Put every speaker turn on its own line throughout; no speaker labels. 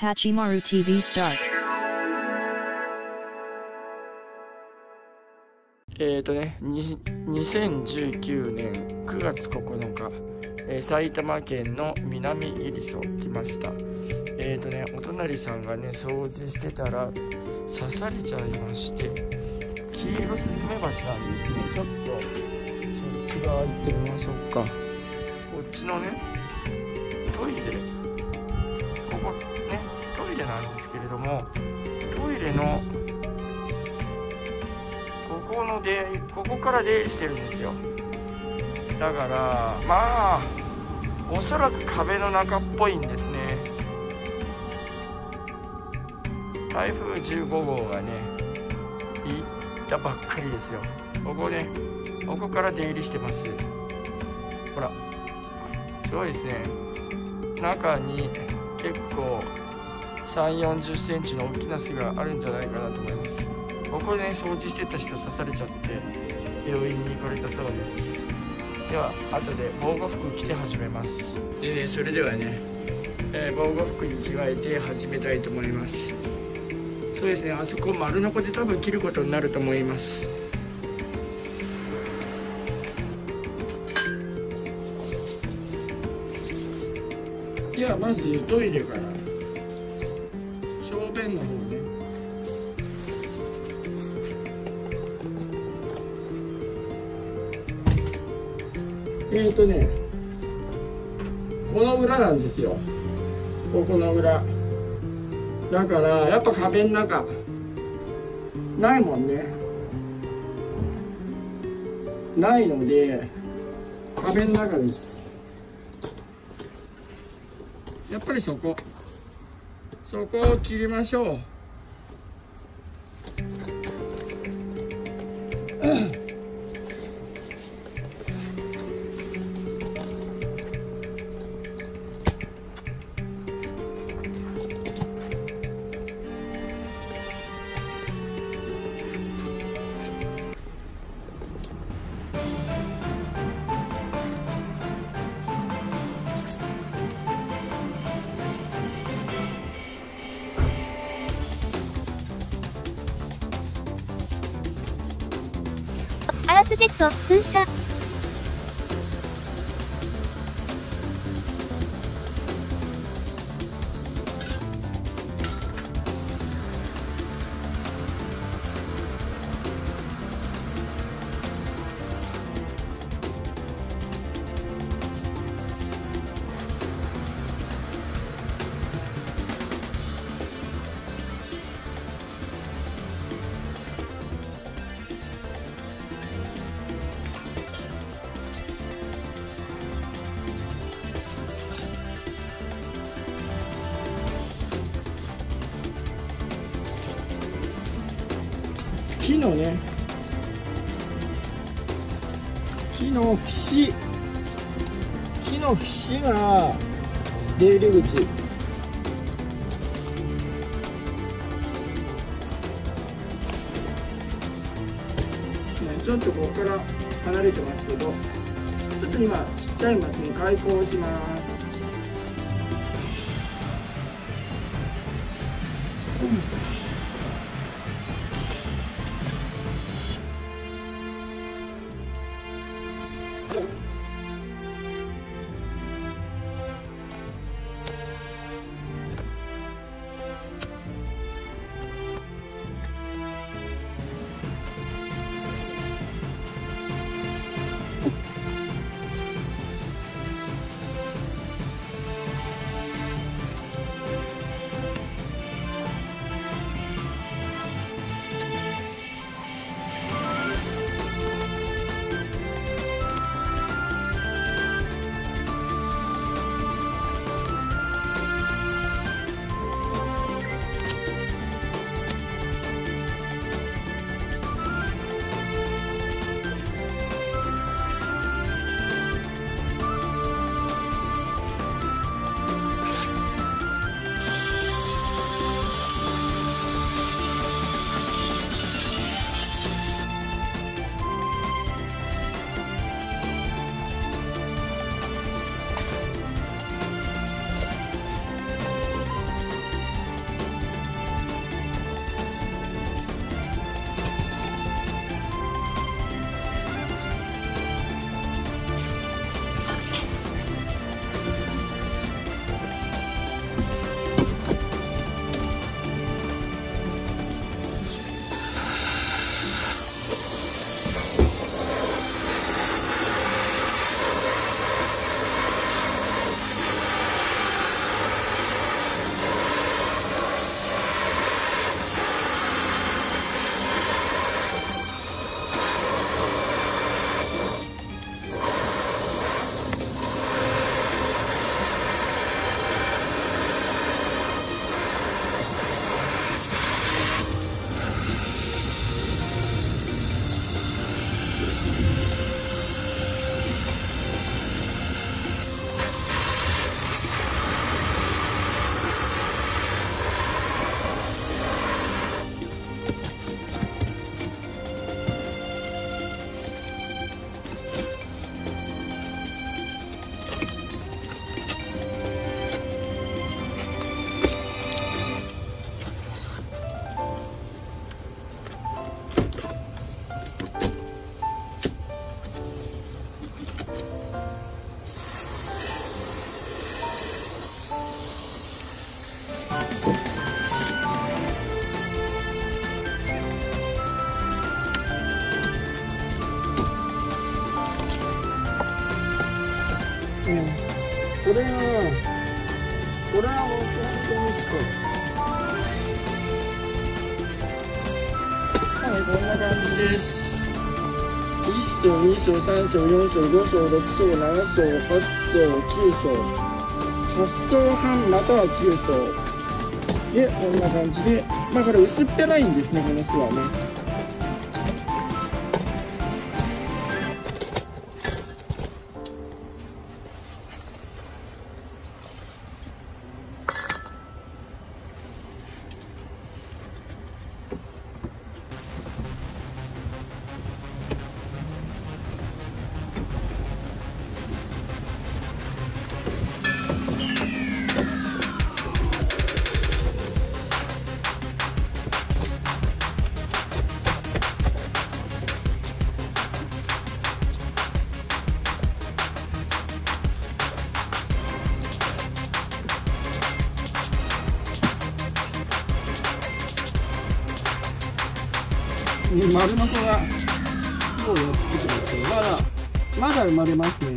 Hachimaru TV start.
えーとね、2019年9月9日、えー埼玉県の南入曽来ました。えーとね、お隣さんがね、掃除してたら刺されちゃいまして、黄色スズメバチなんですね。ちょっと、そっち側行ってみましょうか。こっちのね、トイレ、レなんですけれども、トイレのここの出ここから出入りしてるんですよ。だからまあおそらく壁の中っぽいんですね。台風15号がね行ったばっかりですよ。ここねここから出入りしてます。ほらすごいですね。中に結構3 4 0センチの大きな巣があるんじゃないかなと思います。ここね掃除してた人刺されちゃって病院に行かれたそうです。では後で防護服着て始めます。でそれではね、えー防護服に着替えて始めたいと思います。そうですねあそこ丸のこで多分切ることになると思います。ではまずトイレから小便の方ねえーとねこの裏なんですよ。ここの裏だからやっぱ壁の中ないもんね。ないので壁の中です。やっぱりそこ。そこを切りましょう。
ラスジェット、噴射。
木のね。木の節木の節が出入り口。ちょっとここから離れてますけどちょっと今ちっちゃいますね開口します。これはこれは本当にすごい。はい。こんな感じです1層2層3層4層5層6層7層8層9層8層半または9層でこんな感じでまあこれ薄っぺらい。んですねこの巣はね丸の子が巣をやっつけてますけどまだまだ生まれますね。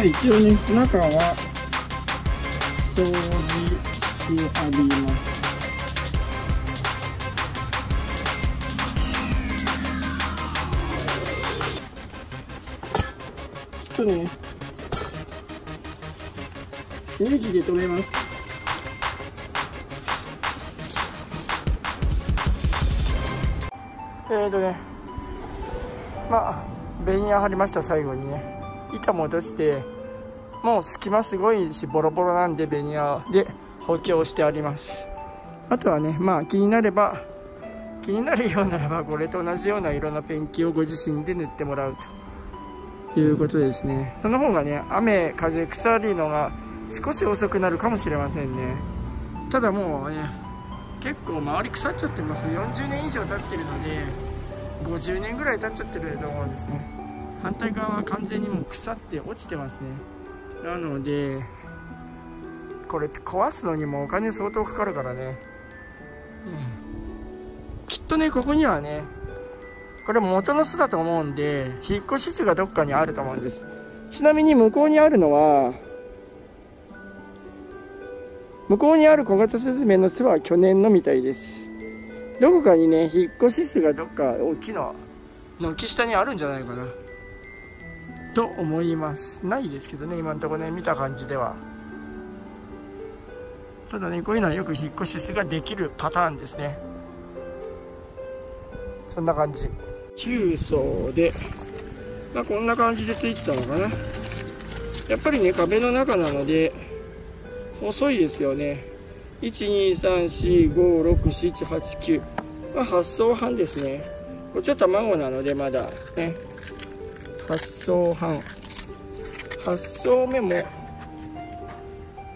まあ一応ね中は掃除してありますちょっとねネジで留めますえーとねまあベニヤ張りました最後にね。板戻してもう隙間すごいしボロボロなんでベニヤで補強してあります。あとはねまあ気になれば気になるようならばこれと同じような色のペンキをご自身で塗ってもらうということですね。その方がね雨風腐るのが少し遅くなるかもしれませんね。ただもうね結構周り腐っちゃってます。40年以上経ってるので50年ぐらい経っちゃってると思うんですね。反対側は完全にもう腐って落ちてますね。なのでこれ壊すのにもお金相当かかるからね、うん、きっとねここにはねこれ元の巣だと思うんで引っ越し巣がどっかにあると思うんです。ちなみに向こうにあるのは向こうにある小型スズメの巣は去年のみたいです。どこかにね引っ越し巣がどっか大きな軒下にあるんじゃないかなと思います。ないですけどね今のところね見た感じでは。ただねこういうのはよく引っ越し巣ができるパターンですね。そんな感じ。9層で。まあこんな感じでついてたのかな。やっぱりね壁の中なので細いですよね。123456789まあ8層半ですね。こっちは卵なのでまだね。8層半。8層目も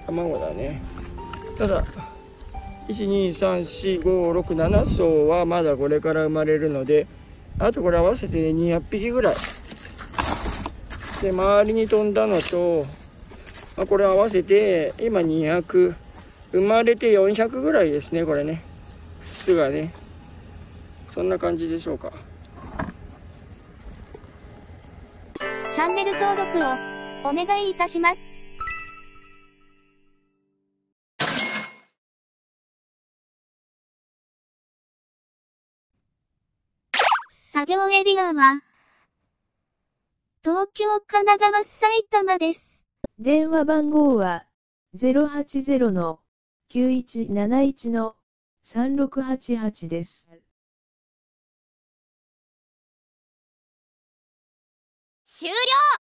卵だね。ただ1234567層はまだこれから生まれるのであとこれ合わせて200匹ぐらい。で周りに飛んだのと、まあ、これ合わせて今200生まれて400ぐらいですねこれね。巣がね。そんな感じでしょうか。
チャンネル登録をお願いいたします。作業エリアは、東京、神奈川、埼玉です。
電話番号は、080-9171-3688です。
終了。